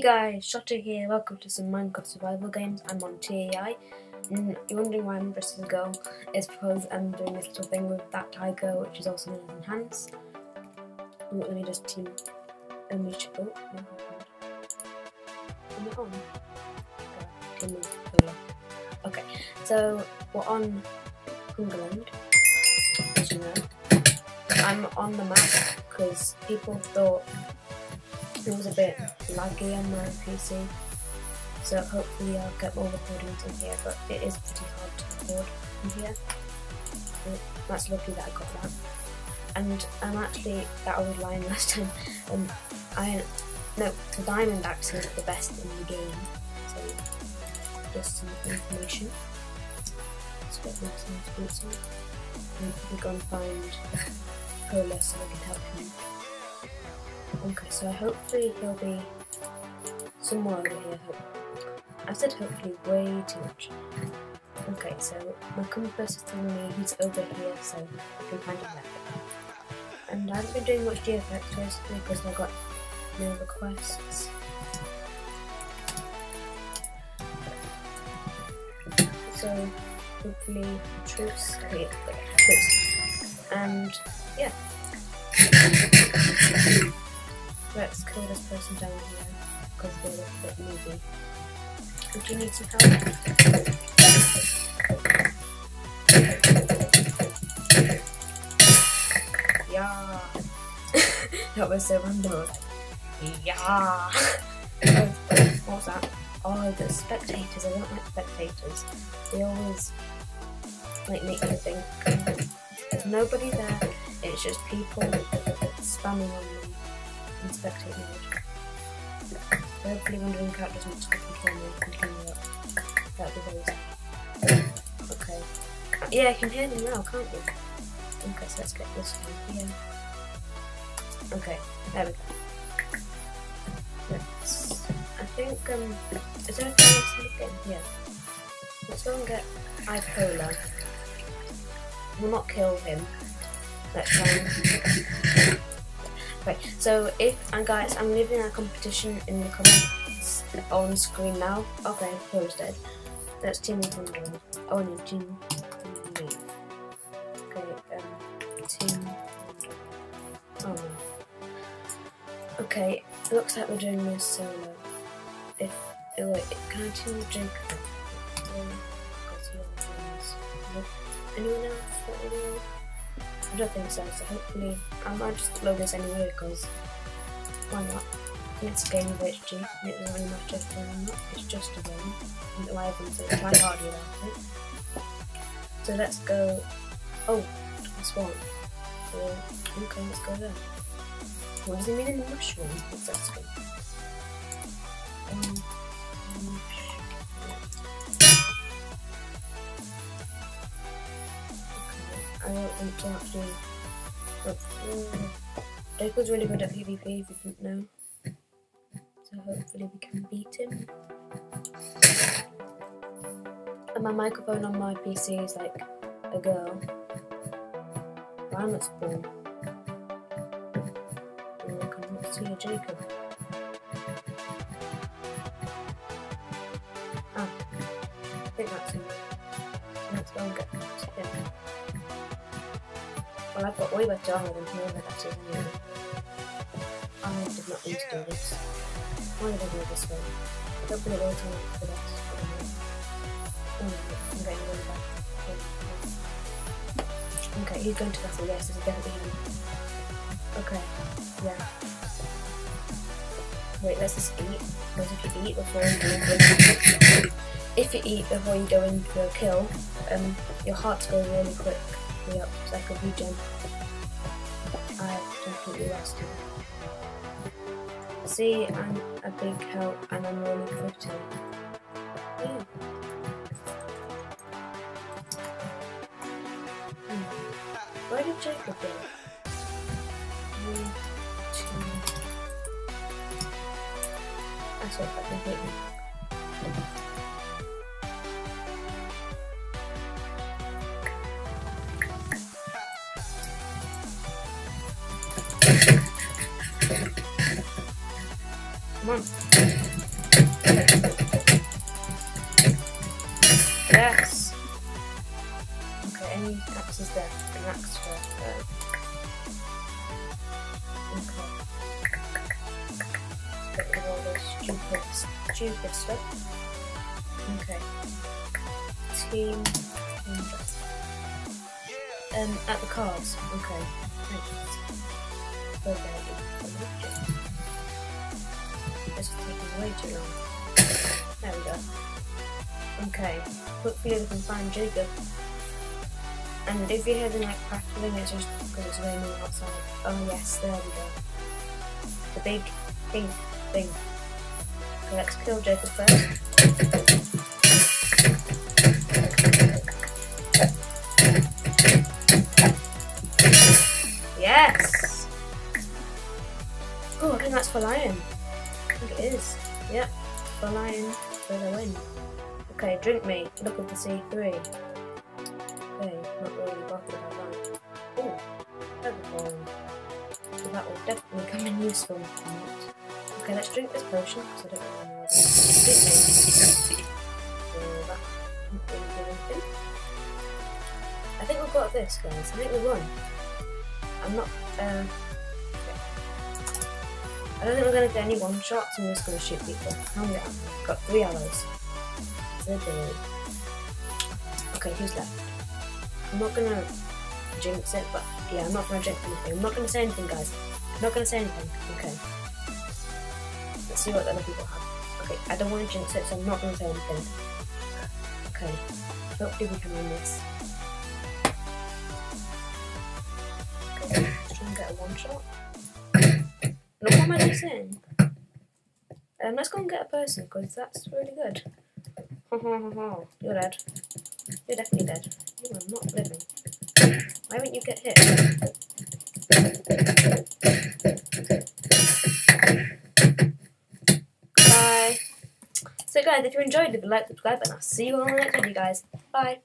Guys, Shotty here, welcome to some Minecraft survival games. I'm on TAI. And mm, you're wondering why I'm dressed as a girl, it's because I'm doing this little thing with that tiger, which is also known as Enhance. Let me just team unleash oh, no, it on. Okay, so we're on Hungerland, as you know. I'm on the map because people thought it was a bit laggy on my PC, so hopefully I'll get more recordings in here, but it is pretty hard to record in here. that's lucky that I got that. And I'm actually, that I was lying last time, um, I, no, the diamond axe is the best in the game, so just some information. Let's we go and find Cola so I can help him. Okay, so hopefully he'll be somewhere over here. I've said hopefully way too much. Okay, so my compass is telling me he's over here, so I can find him there. And I haven't been doing much GFX recently because I got no requests. So hopefully wait, truce. And yeah. Let's kill this person down here because they're a bit moody. Do you need some help? Yeah. that was so random. Yeah. what was that? Oh, the spectators. I don't like spectators. They always like make me think there's nobody there. It's just people spamming on me and spectate mode. Stop and kill me and continue be very sad. Okay. Yeah, I can hear them now, can't we? Okay, so let's get this one here. Okay, there we go. Let's, I think, um, is there anything else to look in? Yeah. Let's go and get bipolar. We'll not kill him. Let's try and Right, so if, and guys, I'm leaving a competition in the comments on screen now. Okay, who's dead? That's Team Thunder. Oh, no, Team me. Okay, um, Team Oh, no. Okay, looks like we're doing this solo. If, oh wait, can I team Jacob? Anyone else? Anyone else? I don't think so, so hopefully I might just upload this anyway because why not? It's a game of HG, it doesn't really matter if or not, it's just a game. And live and so it's my hard without it. So let's go oh, that's one. So, okay, let's go there. What does it mean in the mushroom? What's that Um, I um, really good at PvP if you didn't know. So hopefully we can beat him. And my microphone on my PC is like a girl. I'm not. Oh, I can see a Jacob. I've got way better armor than him, but that's even new. I did not need to do this. Why did I do this way? Don't put it all time for this. I'm getting really bad. Okay, he's going to battle, yes, this is definitely him. Okay, yeah. Wait, let's just eat. Because if you eat before you go into if you eat before you go into a kill, um, your heart's going really quick. Yep, it's like a regen. I definitely lost him. See, I'm a big help and I'm really pretty. Yeah. Hmm. Where did Jacob go? I saw I hit him. on. Yes. Okay, any axes there? An axe for uh, Okay. Get rid of all this stupid, stupid stuff. Okay. Team. Um, at the cards. Okay. Thanks. Okay. This is taking way too long. There we go. Okay. Hopefully we can find Jacob. And if you hear the like crackling, it's just because it's raining outside. Oh yes, there we go. The big pink thing. Okay, let's kill Jacob first. Yes! Oh, I think that's for lion. Think it is. Yep, the lion for the win. Okay, drink me. Look at the C3. Okay, not really bothered about that. Oh, everything. So that will definitely come in useful. Okay, let's drink this potion because I don't know. Drink me. I think we've got this, guys. I think we won. I'm not. Uh, I don't think we're gonna get any one shots. I'm just gonna shoot people. How many? I've got three arrows. Okay, who's left? I'm not gonna jinx it, but yeah, I'm not gonna jinx anything. I'm not gonna say anything, guys. I'm not gonna say anything. Okay. Let's see what the other people have. Okay, I don't want to jinx it, so I'm not gonna say anything. Okay. Hopefully we can win this. Okay, try get a one shot. Look what am I saying? Um, let's go and get a person because that's really good. You're dead. You're definitely dead. You are not living. Why won't you get hit? Bye. So guys, if you enjoyed, leave a like, subscribe, and I'll see you on the next video, guys. Bye.